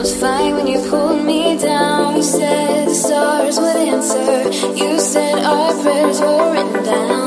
was fine when you pulled me down. You said the stars would answer. You said our prayers were written down.